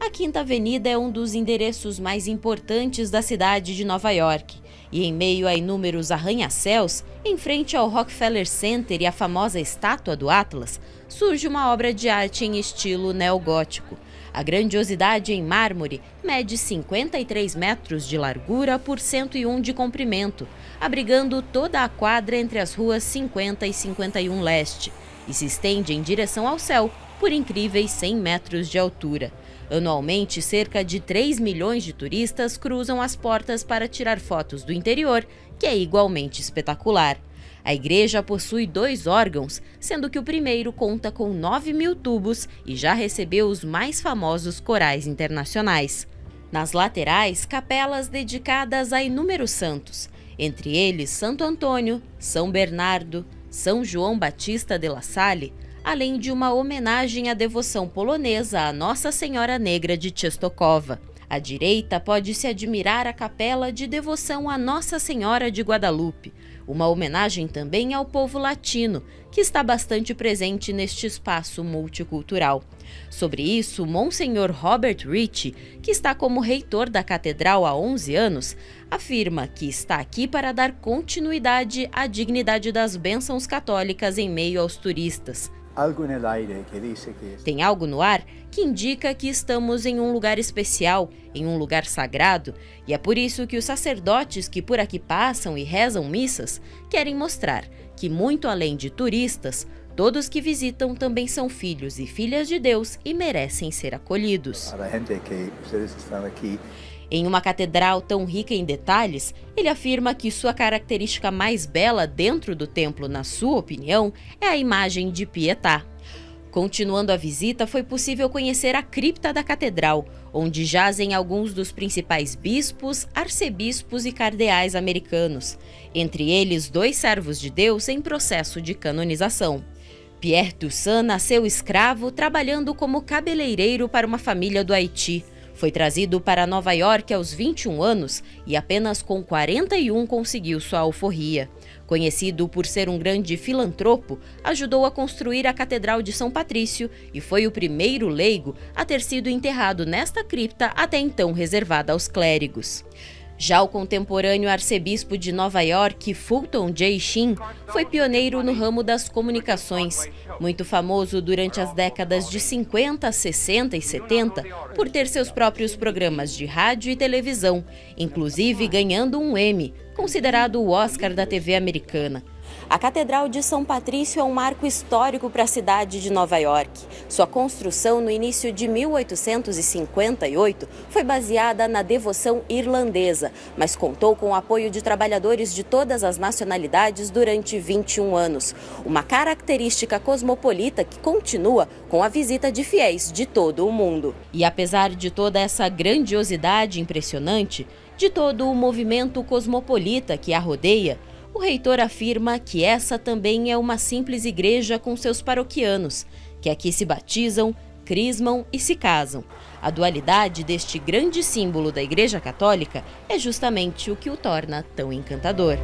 A Quinta Avenida é um dos endereços mais importantes da cidade de Nova York. E em meio a inúmeros arranha-céus, em frente ao Rockefeller Center e à famosa estátua do Atlas, surge uma obra de arte em estilo neogótico. A grandiosidade em mármore mede 53 metros de largura por 101 de comprimento, abrigando toda a quadra entre as ruas 50 e 51 Leste, e se estende em direção ao céu por incríveis 100 metros de altura. Anualmente, cerca de 3 milhões de turistas cruzam as portas para tirar fotos do interior, que é igualmente espetacular. A igreja possui dois órgãos, sendo que o primeiro conta com 9 mil tubos e já recebeu os mais famosos corais internacionais. Nas laterais, capelas dedicadas a inúmeros santos, entre eles Santo Antônio, São Bernardo, São João Batista de La Salle, além de uma homenagem à devoção polonesa à Nossa Senhora Negra de Czestochowa. À direita pode-se admirar a capela de devoção à Nossa Senhora de Guadalupe, uma homenagem também ao povo latino, que está bastante presente neste espaço multicultural. Sobre isso, Monsenhor Robert Ricci, que está como reitor da catedral há 11 anos, afirma que está aqui para dar continuidade à dignidade das bênçãos católicas em meio aos turistas. Tem algo no ar que indica que estamos em um lugar especial, em um lugar sagrado, e é por isso que os sacerdotes que por aqui passam e rezam missas querem mostrar que, muito além de turistas, todos que visitam também são filhos e filhas de Deus e merecem ser acolhidos. Em uma catedral tão rica em detalhes, ele afirma que sua característica mais bela dentro do templo, na sua opinião, é a imagem de Pietà. Continuando a visita, foi possível conhecer a cripta da catedral, onde jazem alguns dos principais bispos, arcebispos e cardeais americanos, entre eles dois servos de Deus em processo de canonização. Pierre Toussaint nasceu escravo trabalhando como cabeleireiro para uma família do Haiti. Foi trazido para Nova York aos 21 anos e apenas com 41 conseguiu sua alforria. Conhecido por ser um grande filantropo, ajudou a construir a Catedral de São Patrício e foi o primeiro leigo a ter sido enterrado nesta cripta até então reservada aos clérigos. Já o contemporâneo arcebispo de Nova York, Fulton J. Sheen, foi pioneiro no ramo das comunicações, muito famoso durante as décadas de 50, 60 e 70 por ter seus próprios programas de rádio e televisão, inclusive ganhando um Emmy, considerado o Oscar da TV americana. A Catedral de São Patrício é um marco histórico para a cidade de Nova York. Sua construção no início de 1858 foi baseada na devoção irlandesa, mas contou com o apoio de trabalhadores de todas as nacionalidades durante 21 anos. Uma característica cosmopolita que continua com a visita de fiéis de todo o mundo. E apesar de toda essa grandiosidade impressionante, de todo o movimento cosmopolita que a rodeia, o reitor afirma que essa também é uma simples igreja com seus paroquianos, que aqui se batizam, crismam e se casam. A dualidade deste grande símbolo da Igreja Católica é justamente o que o torna tão encantador.